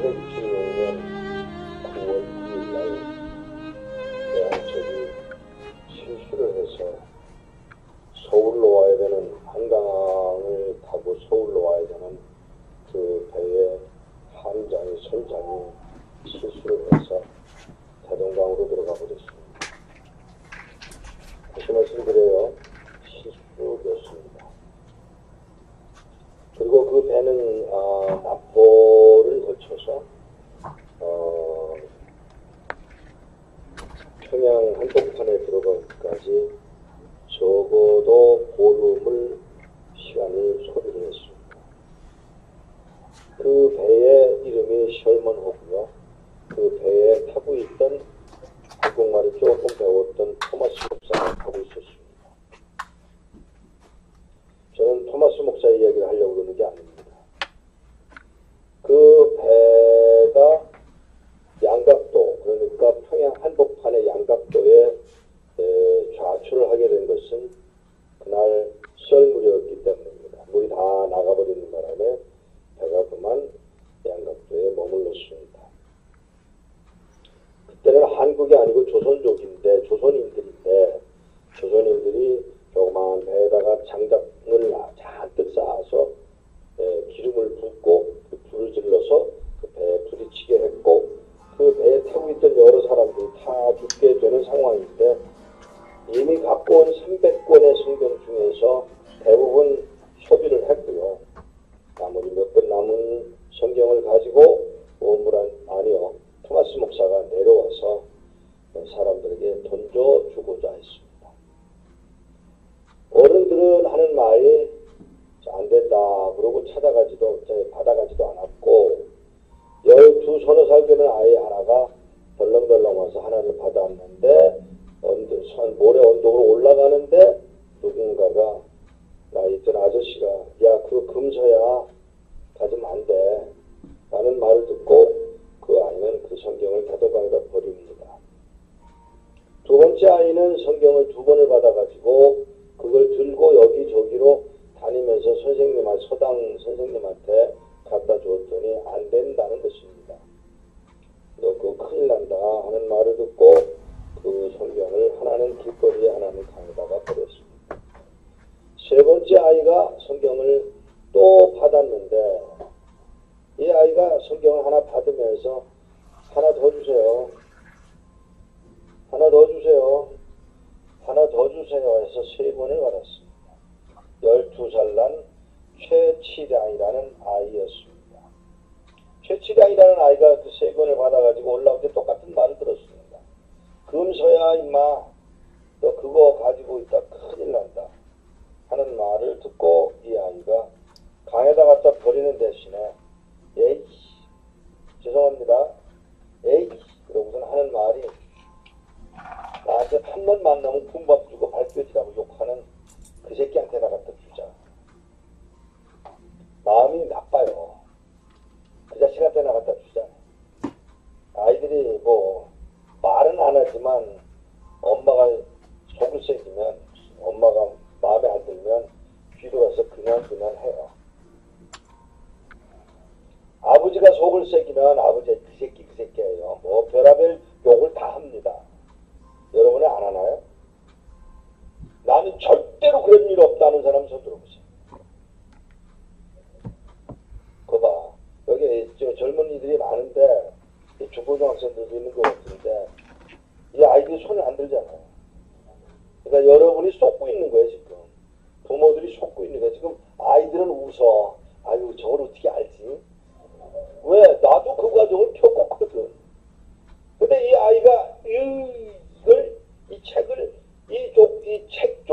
1976년 9월 9일 날 대한민국이 실수를 해서 서울로 와야 되는 한강을 타고 서울로 와야 되는 그 배의 함장이 선장이 실수를 해서 대동강으로 들어가 버렸습니다. 다시 말씀드려요. 실수였습니다. 그리고 그 배는 아, 납포 를 거쳐서 어, 평양 한복판에 들어가기까지 적어도 보름을 시간이 소비를 했습니다. 그 배의 이름이 셜먼호고요. 그 배에 타고 있던 한국말을 조금 배웠던 토마스 목사가 타고 있었습니다. 저는 토마스 목사 이야기를 하려고 그러는 게 아닙니다. 그 배가 양각도 그러니까 평양 한복판의 양각도에 에, 좌초를 하게 된 것은 그날 썰물이었기 때문입니다. 물이 다 나가버리는 바람에 배가 그만 양각도에 머물렀습니다. 한국이 아니고 조선족인데 조선인들인데 조선인들이 조그마한 배에다가 장작을 잔뜩 쌓아서 에, 기름을 붓고 그 불을 질러서 그 배에 부딪히게 했고 그 배에 타고 있던 여러 사람들이 다 죽게 되는 상황인데 이미 갖고 온 300권의 성경 중에서 대부분 소비를 했고요. 나머지 몇 권 남은 성경을 가지고 오물한 아니요 토마스 목사가 내려와서 사람들에게 던져주고자 했습니다. 어른들은 하는 말이 안 된다 그러고 찾아가지도 받아가지도 않았고 열두 서너 살 되는 아이 하나가 덜렁덜렁 와서 하나를 받았는데 언덕, 산 모래 언덕으로 올라가는데 누군가가 나이 있던 아저씨가 야 그거 금서야 가지면 안돼 라는 말을 듣고 그 아이는 그 성경을 버립니다. 두 번째 아이는 성경을 두 번을 받아가지고 그걸 들고 여기저기로 다니면서 선생님한 서당 선생님한테 갖다 주었더니 안 된다는 것입니다. 너 그거 큰일 난다 하는 말을 듣고 그 성경을 하나는 길거리에 하나는 강에다가 버렸습니다. 세 번째 아이가 성경을 또 받았는데 이 아이가 성경을 하나 받으면서 하나 더 주세요. 하나 더 주세요. 하나 더 주세요 해서 세 번을 받았습니다. 12살 난 최치량이라는 아이였습니다. 최치량이라는 아이가 그세 권을 받아가지고 올라올 때 똑같은 말을 들었습니다. 금서야 임마 너 그거 가지고 있다 큰일 난다 하는 말을 듣고 이 아이가 강에다 갖다 버리는 대신에 에이 죄송합니다 에이 그러고선 하는 말이 나 한테 한번 만나면 군밥 주고 발표지라고 욕하는 그 새끼한테 나 갖다 주자 마음이 나빠요 그 자식한테 나 갖다 주자 아이들이 뭐 말은 안 하지만 엄마가 속을 새기면 엄마가 마음에 안 들면 뒤돌아서 그냥 그냥 해요. 아버지가 속을 새기면 아버지 그 새끼 그 새끼예요. 뭐 별하별 욕을 다 합니다. 여러분은 안 하나요? 나는 절대로 그런 일 없다는 사람 손 들어보세요. 그 봐 여기 저 젊은이들이 많은데 이 중고등학생들도 있는 것 같은데 이 아이들이 손을 안 들잖아요. 그러니까 여러분이 쏟고 있는 거예요 지금. 부모들이 쏟고 있는 거예요. 지금 아이들은 웃어. 아유 저걸 어떻게 알지? 왜? 나도 그 과정을 겪었거든. 근데 이 아이가 이걸 이 책을 이책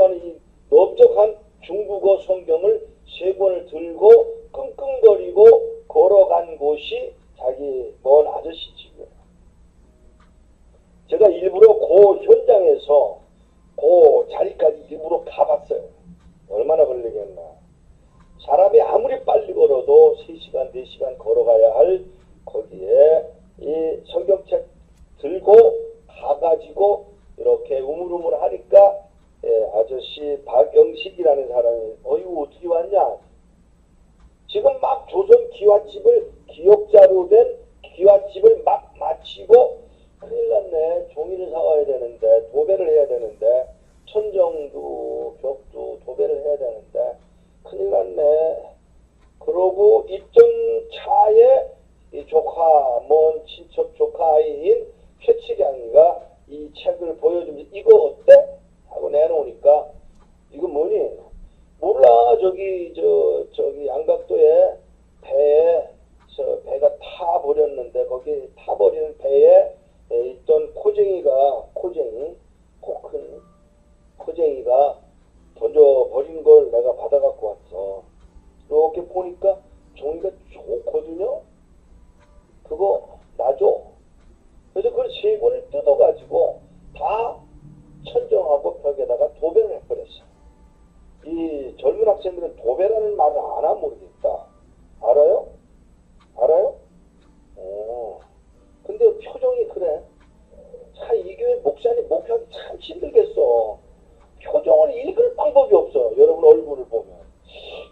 않은 이 넓적한 중국어 성경을 세 권을 들고 끙끙거리고 걸어간 곳이 자기 먼 아저씨 집이에요. 제가 일부러 그 현장에서 그 자리까지 일부러 가봤어요. 얼마나 걸리겠나. 사람이 아무리 빨리 걸어도 3시간, 4시간 걸어가야 할 거기에 이 성경책 들고 가가지고 이렇게 우물우물 하니까 예, 아저씨 박영식이라는 사람이 어이구 어떻게 왔냐 지금 막 조선 기와집을 기억자로 된 기와집을 막 마치고 큰일 났네. 종이를 사와야 되는데 도배를 해야 되는데 천정도 벽도 도배를 해야 되는데 큰일 났네. 그러고 있던 차에 이 조카, 먼 친척 조카인 최치량이가 이 책을 보여주면서 이거 어때? 하고 내놓으니까 이거 뭐니? 몰라 저기 저 저기 양각도에 배에 저 배가 타 버렸는데 거기 타 버리는 배에 있던 코쟁이가 코쟁이 코큰 코쟁이가 던져 버린 걸 내가 받아 갖고 왔어. 이렇게 보니까 종이가 좋거든요. 그거 놔줘. 그래서 그걸 세 권을 뜯어가지고 다 천정하고 벽에다가 도배를 해버렸어. 이 젊은 학생들은 도배라는 말을 아나 모르겠다. 알아요? 알아요? 오. 근데 표정이 그래. 참, 이 교회 목사님 목표하기 참 힘들겠어. 표정을 읽을 방법이 없어. 여러분 얼굴을 보면.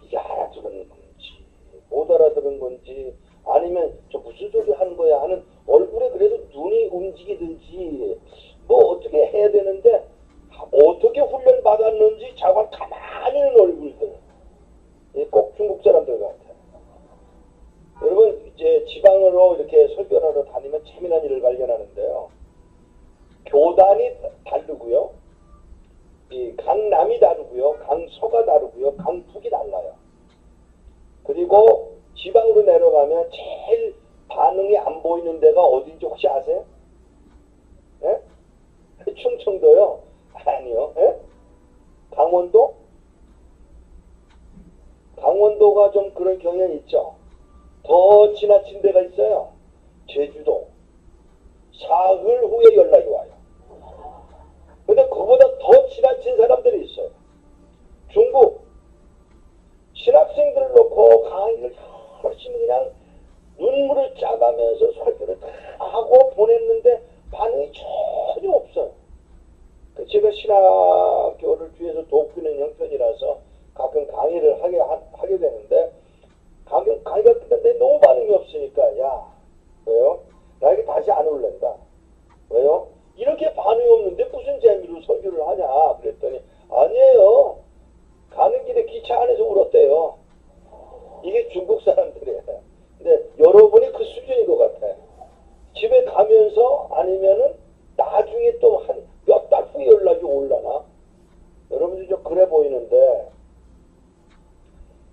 이게 알아들은 건지, 못 알아들은 건지, 아니면 저 무슨 소리 하는 거야 하는 얼굴에 그래도 눈이 움직이든지, 뭐 어떻게 해야 되는데, 어떻게 훈련 받았는지 자관 가만히 있는 얼굴들. 꼭 중국 사람들 같아. 여러분, 이제 지방으로 이렇게 설교를 하러 다니면 재미난 일을 발견하는데요. 교단이 다르고요. 이 강남이 다르고요. 강서가 다르고요. 강북이 달라요. 그리고 지방으로 내려가면 제일 반응이 안 보이는 데가 어딘지 혹시 아세요? 예? 충청도요? 아니요. 예? 강원도? 강원도가 좀 그런 경향이 있죠. 더 지나친 데가 있어요. 제주도. 사흘 후에 연락이 와요. 근데 그보다 더 지나친 사람들이 있어요. 중국. 신학생들을 놓고 강의를 열심히 그냥 짜가면서 설교를 다 하고 보냈는데 반응이 전혀 없어요. 그 제가 신학교를 뒤에서 돕기는 형편이라서 가끔 강의를 하게, 하, 게 되는데 강의, 강의가 끝났는데 너무 반응이 없으니까 야 왜요? 나에게 다시 안 올랜다. 왜요? 이렇게 반응이 없는데 무슨 재미로 설교를 하냐 그랬더니 아니에요. 가는 길에 기차 안에서 울었대요. 이게 중국 사람들이에요. 근데 여러분이 그 수준인 것 같아. 집에 가면서 아니면은 나중에 또 한 몇 달 후에 연락이 올라나? 여러분들 좀 그래 보이는데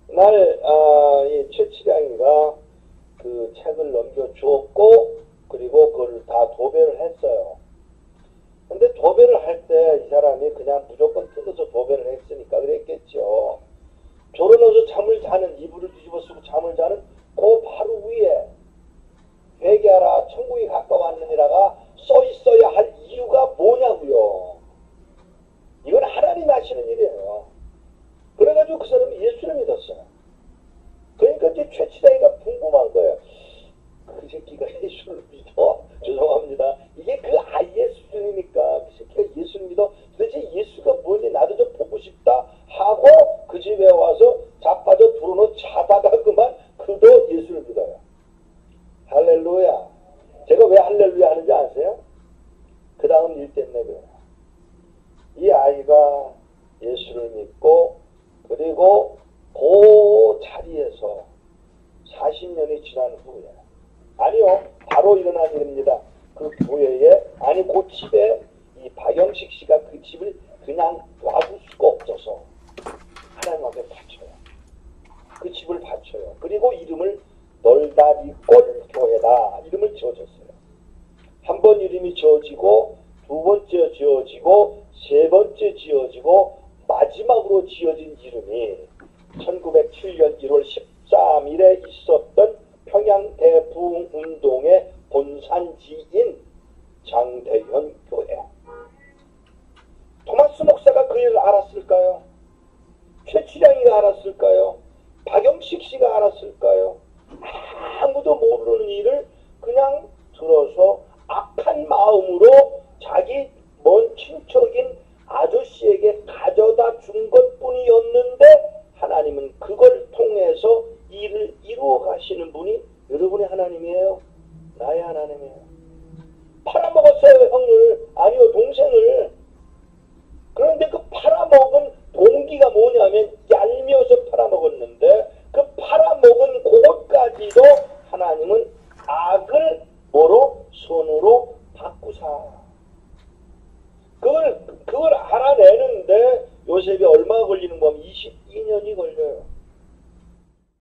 날, 아, 이 최치량이가 그 책을 넘겨주었고 그리고 그걸 다 도배를 했어요. 근데 도배를 할 때 이 사람이 그냥 무조건 뜯어서 도배를 했으니까 그랬겠죠. 졸어놓아서 잠을 자는 이불을 뒤집어 쓰고 잠을 자는 그 바로 위에 회개하라 천국이 가까웠느니라가 써 있어야 할 이유가 뭐냐고요. 이건 하나님 하시는 일이에요. 그래가지고 그 사람이 예수를 믿었어요. 그러니까 이제 최치다이가 궁금한 거예요. 그 새끼가 예수를 믿어? 죄송합니다. 이게 그 아이의 수준이니까 그 새끼가 예수를 믿어? 도대체 예수가 뭔지 나도 좀 보고 싶다 하고 그 집에 와서 자빠져 불어넣 자다가 그만 그도 예수를 믿어요. 할렐루야. 제가 왜 할렐루야 하는지 아세요? 그 다음 일 때문에 그래요. 이 아이가 예수를 믿고 그리고 그 자리에서 40년이 지난 후에 아니요 바로 일어난 일입니다. 그 교회에 아니 그 집에 이 박영식 씨가 그 집을 그냥 놔둘 수가 없어서 하나님 앞에 바쳐요. 그 집을 바쳐요. 그리고 이름을 널다리골 교회다 이름을 지어줬어요. 한 번 이름이 지어지고 두 번째 지어지고 세 번째 지어지고 마지막으로 지어진 이름이 1907년 1월 13일에 있었던 평양 대부흥 운동의 본산지인 장대현 교회. 토마스 목사가 그 일을 알았을까요? 최치량이가 알았을까요? 박영식 씨가 알았을까요? 아무도 모르는 일을 그냥 들어서 악한 마음으로